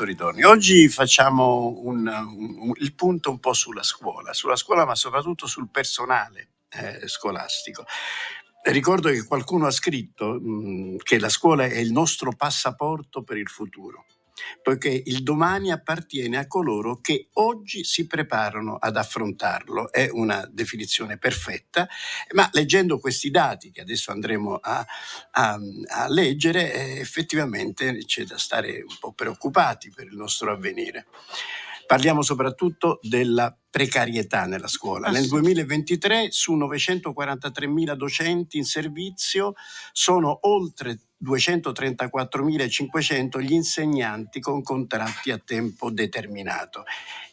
tutto ritorni. Oggi facciamo un, un, il punto un po' sulla scuola, sulla scuola ma soprattutto sul personale eh, scolastico. Ricordo che qualcuno ha scritto mh, che la scuola è il nostro passaporto per il futuro poiché il domani appartiene a coloro che oggi si preparano ad affrontarlo. È una definizione perfetta, ma leggendo questi dati che adesso andremo a, a, a leggere, eh, effettivamente c'è da stare un po' preoccupati per il nostro avvenire. Parliamo soprattutto della precarietà nella scuola. Ah, Nel 2023 su 943.000 docenti in servizio sono oltre 234.500 gli insegnanti con contratti a tempo determinato,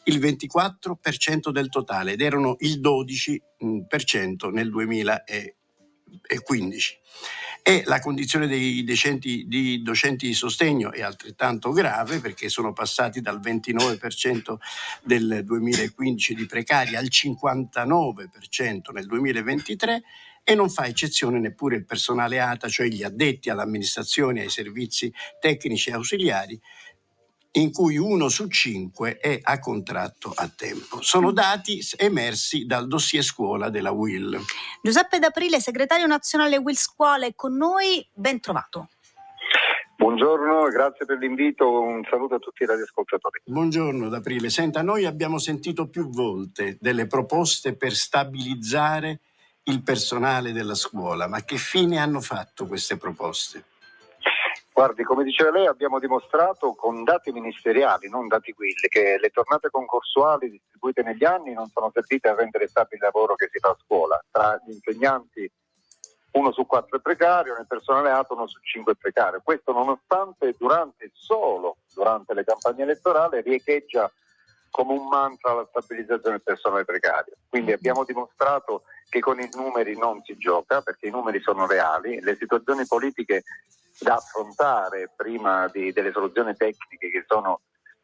il 24% del totale ed erano il 12% nel 2015 e la condizione dei decenti, di docenti di sostegno è altrettanto grave perché sono passati dal 29% del 2015 di precari al 59% nel 2023 e non fa eccezione neppure il personale ATA, cioè gli addetti all'amministrazione ai servizi tecnici e ausiliari, in cui uno su cinque è a contratto a tempo. Sono dati emersi dal dossier scuola della WIL. Giuseppe D'Aprile, segretario nazionale WIL Scuola, è con noi. Ben trovato. Buongiorno, grazie per l'invito, un saluto a tutti i radioascoltatori. Buongiorno D'Aprile, senta, noi abbiamo sentito più volte delle proposte per stabilizzare il personale della scuola, ma che fine hanno fatto queste proposte? Guardi, come diceva lei, abbiamo dimostrato con dati ministeriali, non dati quelli, che le tornate concorsuali distribuite negli anni non sono servite a rendere stabile il lavoro che si fa a scuola. Tra gli insegnanti uno su quattro è precario, nel personale ATO uno su cinque è precario. Questo nonostante durante, solo durante le campagne elettorali riecheggia come un mantra la stabilizzazione del personale precario. Quindi abbiamo dimostrato che con i numeri non si gioca, perché i numeri sono reali, le situazioni politiche da affrontare prima di, delle soluzioni tecniche che sono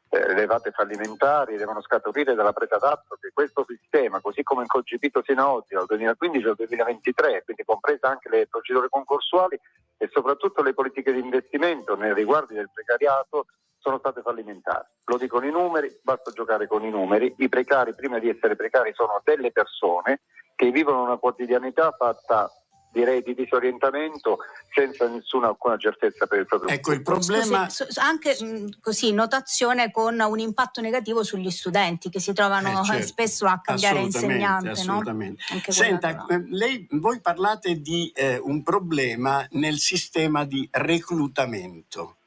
eh, fallimentari devono scaturire dalla presa d'atto che questo sistema, così come concepito sino ad oggi, dal 2015 al 2023, quindi compresa anche le procedure concorsuali e soprattutto le politiche di investimento nei riguardi del precariato, sono state fallimentari. Lo dicono i numeri, basta giocare con i numeri. I precari, prima di essere precari, sono delle persone che vivono una quotidianità fatta direi di disorientamento senza nessuna alcuna certezza per il proprio ecco il problema Scusi, anche così notazione con un impatto negativo sugli studenti che si trovano eh, certo. spesso a cambiare assolutamente, insegnante assolutamente. No? Senta, eh, lei, voi parlate di eh, un problema nel sistema di reclutamento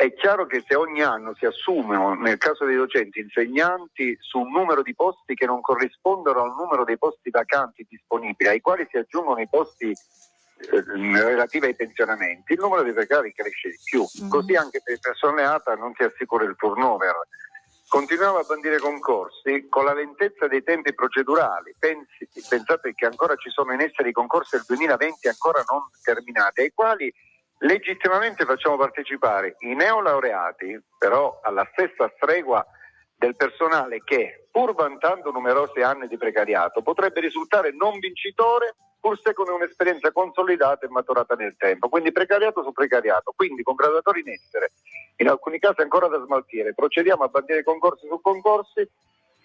è chiaro che se ogni anno si assumono, nel caso dei docenti, insegnanti su un numero di posti che non corrispondono al numero dei posti vacanti disponibili, ai quali si aggiungono i posti eh, relativi ai pensionamenti, il numero dei precari cresce di più. Mm-hmm. Così anche per il personale ATA non si assicura il turnover. Continuiamo a bandire concorsi con la lentezza dei tempi procedurali. Pensi, pensate che ancora ci sono in essere i concorsi del 2020 ancora non terminati, ai quali legittimamente facciamo partecipare i neolaureati, però alla stessa stregua del personale che, pur vantando numerosi anni di precariato, potrebbe risultare non vincitore pur se con un'esperienza consolidata e maturata nel tempo. Quindi precariato su precariato, quindi con graduatori in essere, in alcuni casi ancora da smaltire. Procediamo a bandire concorsi su concorsi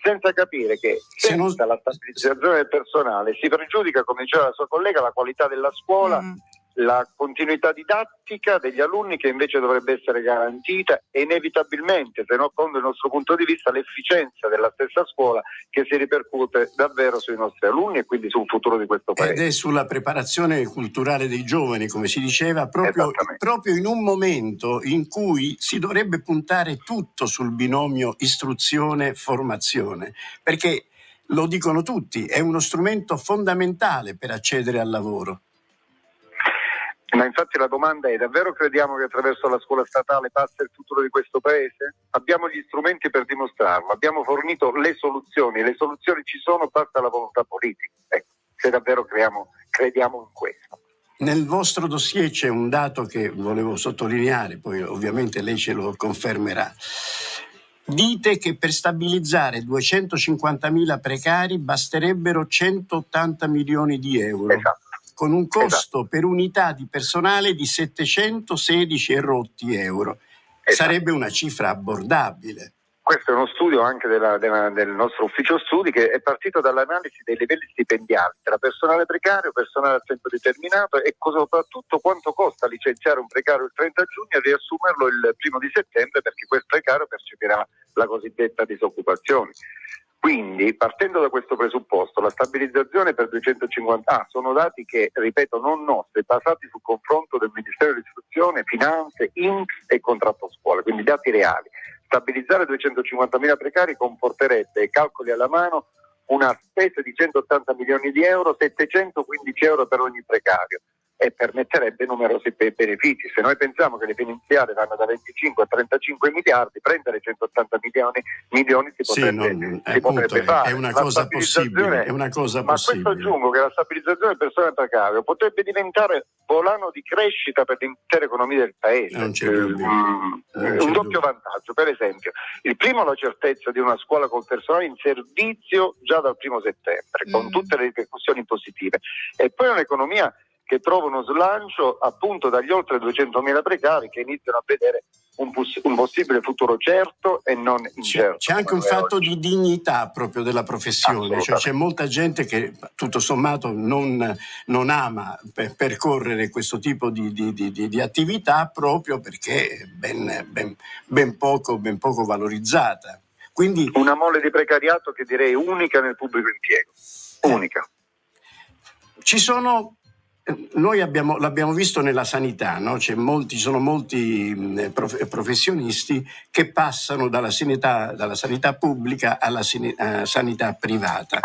senza capire che senza la stabilizzazione del personale si pregiudica, come diceva la sua collega, la qualità della scuola. Mm la continuità didattica degli alunni che invece dovrebbe essere garantita e inevitabilmente, se non con il nostro punto di vista, l'efficienza della stessa scuola che si ripercuote davvero sui nostri alunni e quindi sul futuro di questo paese. Ed è sulla preparazione culturale dei giovani, come si diceva, proprio, proprio in un momento in cui si dovrebbe puntare tutto sul binomio istruzione-formazione, perché lo dicono tutti, è uno strumento fondamentale per accedere al lavoro. Ma infatti la domanda è davvero crediamo che attraverso la scuola statale passa il futuro di questo paese? Abbiamo gli strumenti per dimostrarlo, abbiamo fornito le soluzioni, le soluzioni ci sono, basta la volontà politica. Ecco, se davvero creiamo, crediamo in questo. Nel vostro dossier c'è un dato che volevo sottolineare, poi ovviamente lei ce lo confermerà. Dite che per stabilizzare 250.000 precari basterebbero 180 milioni di euro. Esatto con un costo esatto. per unità di personale di 716 e rotti euro. sarebbe una cifra abbordabile. Questo è uno studio anche della, della, del nostro ufficio studi che è partito dall'analisi dei livelli stipendiali tra personale precario, personale a tempo determinato e soprattutto quanto costa licenziare un precario il 30 giugno e riassumerlo il primo di settembre perché quel precario percepirà la cosiddetta disoccupazione. Quindi, partendo da questo presupposto, la stabilizzazione per 250 ah, sono dati che, ripeto, non nostri, basati sul confronto del Ministero dell'Istruzione, Finanze, INPS e Contratto Scuola, quindi dati reali. Stabilizzare 250.000 precari comporterebbe, calcoli alla mano, una spesa di 180 milioni di euro, 715 euro per ogni precario e permetterebbe numerosi benefici. Se noi pensiamo che le finanziarie vanno da 25 a 35 miliardi, prendere 180 milioni, milioni si potrebbe, sì, non, si potrebbe fare. È una cosa possibile. È una cosa ma possibile. questo aggiungo che la stabilizzazione del personale precario potrebbe diventare volano di crescita per l'intera economia del paese. Non c'è dubbio. Mm, un doppio dubbio. vantaggio, per esempio, il primo la certezza di una scuola col personale in servizio già dal primo settembre, mm. con tutte le ripercussioni positive, e poi un'economia che trovano slancio appunto dagli oltre 200.000 precari che iniziano a vedere un, poss- un possibile futuro certo e non incerto. C'è, c'è anche un fatto oggi. di dignità proprio della professione, cioè c'è molta gente che tutto sommato non, non ama per percorrere questo tipo di, di, di, di, attività proprio perché è ben, ben, ben, poco, ben poco valorizzata. Quindi, Una mole di precariato che direi unica nel pubblico impiego, eh. unica. Ci sono noi abbiamo, l'abbiamo visto nella sanità, no? molti, ci sono molti professionisti che passano dalla sanità, dalla sanità pubblica alla sanità privata.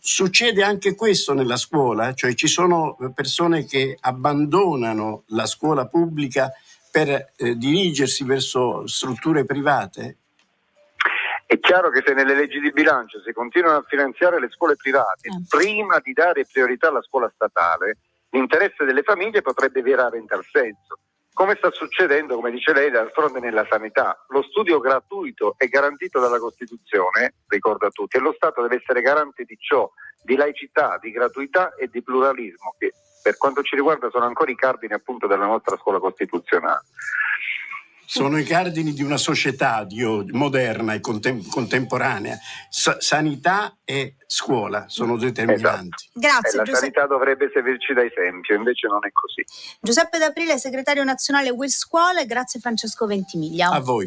Succede anche questo nella scuola, cioè ci sono persone che abbandonano la scuola pubblica per eh, dirigersi verso strutture private? È chiaro che se nelle leggi di bilancio si continuano a finanziare le scuole private eh. prima di dare priorità alla scuola statale, l'interesse delle famiglie potrebbe virare in tal senso. Come sta succedendo, come dice lei, d'altronde nella sanità. Lo studio gratuito è garantito dalla Costituzione, ricorda tutti, e lo Stato deve essere garante di ciò, di laicità, di gratuità e di pluralismo, che per quanto ci riguarda sono ancora i cardini appunto della nostra scuola costituzionale sono i cardini di una società Dio, moderna e contem- contemporanea. Sa- sanità e scuola sono determinanti. Esatto. Grazie. la Giuseppe. sanità dovrebbe servirci da esempio, invece non è così. Giuseppe D'Aprile, segretario nazionale Will Scuole, grazie Francesco Ventimiglia. A voi.